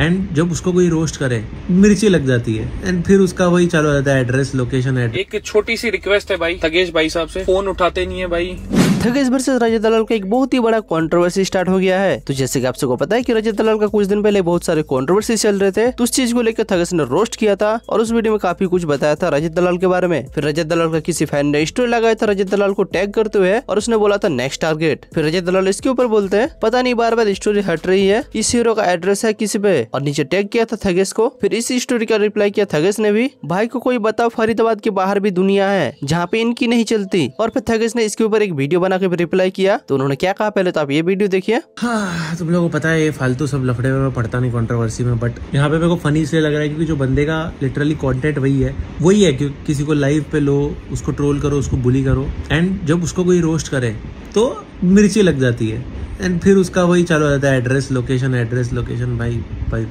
And जब उसको कोई रोस्ट करे, मिर्ची लग जाती है। एंड फिर उसका वही चालू हो जाता है एड्रेस लोकेशन एड्रेस एक छोटी सी रिक्वेस्ट है भाई थगेश भाई साहब से। फ़ोन उठाते नहीं है भाई। थगेश वर्सेस रजत दलाल का एक बहुत ही बड़ा कंट्रोवर्सी स्टार्ट हो गया है। तो जैसे कि आप सबको पता है कि रजत दलाल का कुछ दिन पहले बहुत सारे कंट्रोवर्सी चल रहे थे तो उस चीज़ को लेकर थगेश ने रोस्ट किया था और उस वीडियो में काफ़ी कुछ बताया था रजत दलाल के बारे में। फिर रजत दलाल का किसी फ़ैन ने स्टोरी लगाया था रजत दलाल को टैग करते हुए और उसने बोला था नेक्स्ट टारगेट फिर रजत दलाल इसके ऊपर बोलते हैं, पता नहीं बार बार स्टोरी हट रही है, इस हीरो का एड्रेस है किसी पे? और नीचे टैग किया था थगेश को। फिर इस स्टोरी का रिप्लाई किया थगेश ने भी, भाई को कोई बताओ, फरीदाबाद के बाहर भी दुनिया है, जहाँ पे इनकी नहीं चलती। और फिर थगेश ने इसके ऊपर एक वीडियो बना के रिप्लाई किया तो उन्होंने क्या कहा पहले? तो आप ये वीडियो देखिए। हाँ तुम लोगों को पता है ये फालतू सब लफड़े में मैं पढ़ता नहीं कंट्रोवर्सी में बट यहाँ पे मेरे को फनी इसलिए लग रहा है क्योंकि जो बंदे का लिटरली कंटेंट वही है वही है कि किसी को लाइव पे लो, उसको ट्रोल करो, उसको बुली करो एंड जब उसको कोई रोस्ट करे तो मिर्ची लग जाती है। एंड फिर उसका वही चालू हो जाता है एड्रेस लोकेशन एड्रेस लोकेशन भाई भाई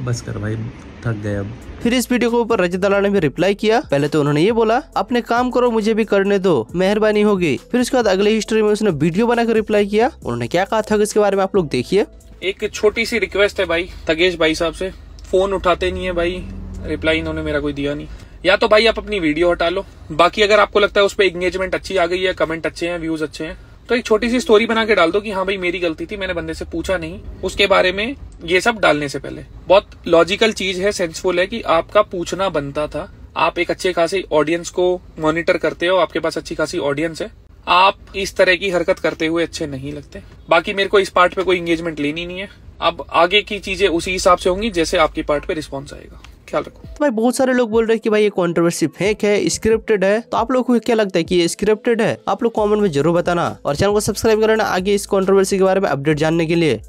बस कर भाई थक गए अब। फिर इस वीडियो के ऊपर रजत दलाल ने भी रिप्लाई किया। पहले तो उन्होंने ये बोला अपने काम करो मुझे भी करने दो मेहरबानी होगी। फिर उसके बाद अगले हिस्ट्री में उसने वीडियो बनाकर रिप्लाई किया। उन्होंने क्या कहा था इसके बारे में आप लोग देखिए। एक छोटी सी रिक्वेस्ट है भाई थगेश भाई साहब से। फ़ोन उठाते नहीं है भाई रिप्लाई इन्होंने मेरा कोई दिया नहीं। या तो भाई आप अपनी वीडियो हटा लो। बाकी अगर आपको लगता है उस पर एंगेजमेंट अच्छी आ गई है कमेंट अच्छे हैं व्यूज़ अच्छे हैं तो एक छोटी सी स्टोरी बना के डाल दो कि हाँ भाई मेरी गलती थी, मैंने बंदे से पूछा नहीं। उसके बारे में ये सब डालने से पहले। बहुत लॉजिकल चीज़ है सेंसफुल है कि आपका पूछना बनता था। आप एक अच्छे खासे ऑडियंस को मॉनिटर करते हो, आपके पास अच्छी खासी ऑडियंस है। आप इस तरह की हरकत करते हुए अच्छे नहीं लगते। बाकी मेरे को इस पार्ट पे कोई एंगेजमेंट लेनी नहीं है। अब आगे की चीज़ें उसी हिसाब से होंगी, जैसे आपकी पार्ट पे रिस्पॉन्स आएगा। ख्याल रखो। तो भाई बहुत सारे लोग बोल रहे हैं कि भाई ये कॉन्ट्रोवर्सी फेक है स्क्रिप्टेड है। तो आप लोग को क्या लगता है कि ये स्क्रिप्टेड है? आप लोग कॉमेंट में ज़रूर बताना। और चैनल को सब्सक्राइब करना आगे इस कॉन्ट्रोवर्सी के बारे में अपडेट जानने के लिए।